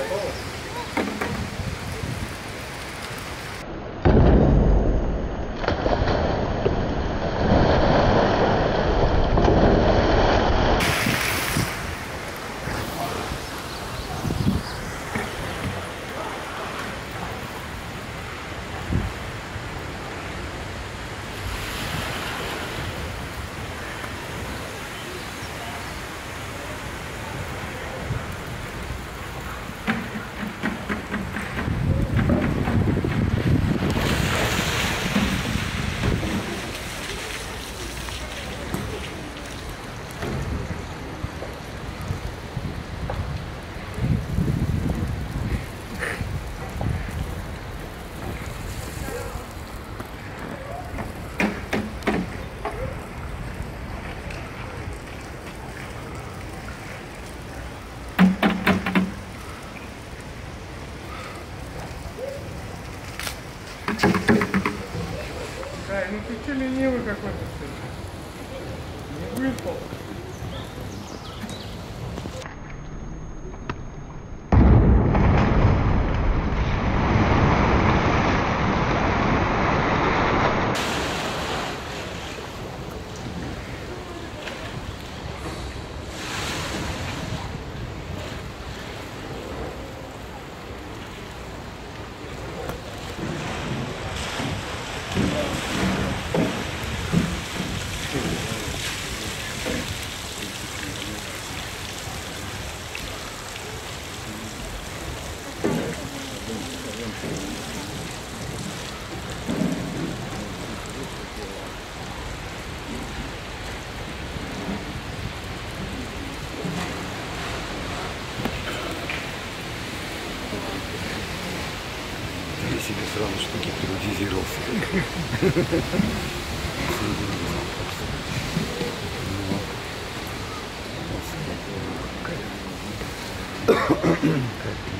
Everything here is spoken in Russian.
at all. Ну ты че ленивый какой-то? Не выпал. Себе сразу штуки переудизировался. Это